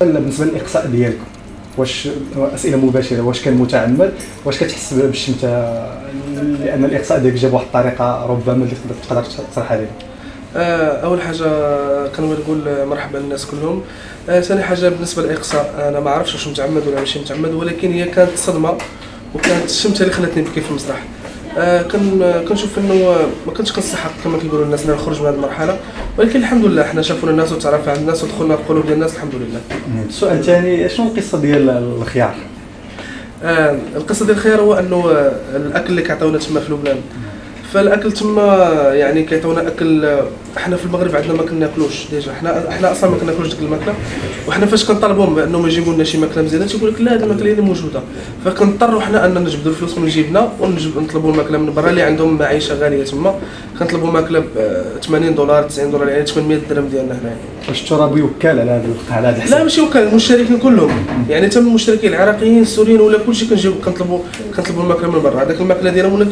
بالنسبة للإقصاء ديالكم واش أسئلة مباشرة واش كان متعمد واش كتحس بالشمته لأن الإقصاء ديالك جاب واحد الطريقة ربما اللي تقدر تشرحها لنا؟ آه، أول حاجة كنبغي نقول مرحبا للناس كلهم. آه، ثاني حاجة بالنسبة للإقصاء أنا ما عرفتش واش متعمد ولا ماشي متعمد ولكن هي كانت صدمة وكانت الشمتة اللي خلاتني نبكي في المسرح. آه، كن كنشوف إنه ما كنتش كنستحق كما كيقولوا الناس إننا نخرج من هذه المرحلة. ولكن الحمد لله حنا شافونا الناس وتعرفنا على الناس ودخلنا القلوب ديال الناس الحمد لله. السؤال الثاني شنو القصة ديال الخيار؟ آه القصة ديال الخيار هو إنه آه، الأكل اللي كيعطيونا تما في لبنان. فالأكل تما يعني كيعطيونا أكل إحنا في المغرب عندنا ما كناكلوش ديجا. إحنا إحنا أصلا ما كناكلوش ديك الماكلة. وحنا فاش كنطالبوهم بأنهم يجيبوا لنا شي ماكلة مزيانة تيقول لك لا هذه الماكلة اللي موجودة. فكنضطروا حنا أن نجبدوا الفلوس من جيبنا ونجيب نطلبوا الماكلة من برا اللي عندهم معيشة غالية تما. كنطلبوا ماكلة ب 80 دولار 90 دولار يعني 800 درهم ديالنا هنايا. واش الترابي وكال على هذا الوقت على هذا لا ماشي وكان المشتركين كلهم. يعني تم المشتركين العراقيين السوريين ولا كلشي كنجيب كنطلبوا كنطلبوا الماكلة من برا. هذاك الماكلة ديالهم ولا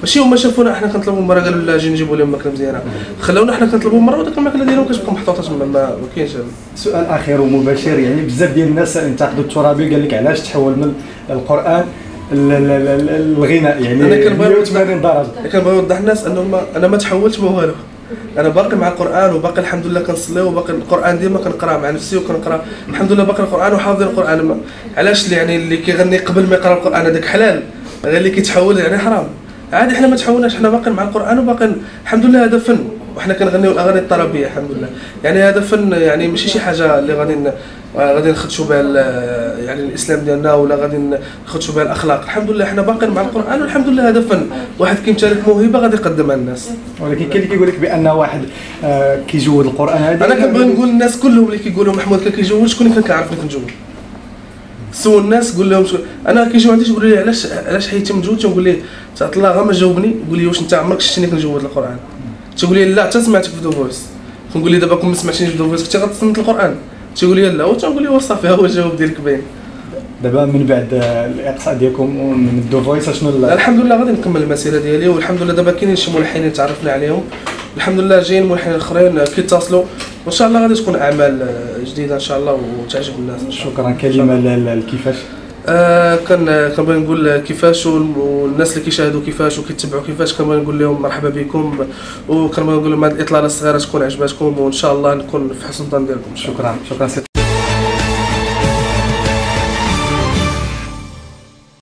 ماشي هما شافونا إحنا كنطلبوا مرة قالوا لا أجي نجيبوا لهم ماكلة مزيانة. خلونا إحنا كنطلبوا مرة وداك الماكلة ديالهم كتبقى محطوطة تما ما كاينش. سؤال أخير ومباشر يعني بزاف ديال الناس انتقدوا الترابي قال لك علاش تحول من القرآن الغناء يعني أنا كنبغي 180 درجة. كنبغي نوضح الناس انه ما أنا ما تحولتش ما والو. أنا باقي مع القرآن وباقي الحمد لله كنصلي وباقي القرآن ديما كنقرأ مع نفسي وكنقرا الحمد لله باقي القرآن وحافظ القرآن. علاش يعني اللي كيغني قبل ما يقرأ القرآن هذاك حلال؟ غير اللي كيتحول يعني حرام. عادي حنا ما تحولناش حنا باقي مع القرآن وباقي الحمد لله هذا فن. وحنا كنغنيو الأغاني الطربية الحمد لله. يعني هذا فن يعني ماشي شي حاجة اللي غادي آه، غادي نخدشوا بها ال- يعني الإسلام ديالنا ولا غادي نخدشوا بها الأخلاق. الحمد لله حنا باقيين مع القرآن والحمد لله هذا فن. واحد كيمتلك موهبة غادي يقدمها للناس. ولكن كاين اللي كيقول لك بأن واحد آه، كيجود القرآن هذا. أنا كنبغي نقول للناس كلهم اللي كيقولوا محمود كان كيجود شكون كان كيعرفني كنجوج سول الناس قول لهم شو أنا كيجيو عندي تيقولوا لي علاش علاش حيدتي من التجويد تنقول ليه تعطي الله غير ما جاوبني قول لي واش أنت عمرك شفتني كنجود القرآن؟ تيقول لي لا حتى سمعتك في The Voice كنقول لي دابا كون ما سمعتينيش في The Voice كنتي غتصنت القرآن. تيقول لي لا وتنقول لي وصافي ها هو الجواب ديالك باين. دابا من بعد الإقصاء ديالكم ومن ال The Voice شنو ال- الحمد لله غادي نكمل المسيرة ديالي والحمد لله دابا كاينين شي ملحنين تعرفنا عليهم. الحمد لله جايين ملحنين آخرين كيتصلوا وان شاء الله غادي تكون أعمال آه، جديدة إن شاء الله وتعجب الناس. شكرا كلمة لكيفاش؟ آه كان كنبغي نقول كيفاش وال- والناس اللي كيشاهدوا كيفاش وكيتبعوا كيفاش كنبغي نقول لهم مرحبا بكم وكنبغي نقول لهم هذه الإطلالة الصغيرة تكون عجباتكم وإن شاء الله نكون في حسن الظن ديالكم. شكرا شكرا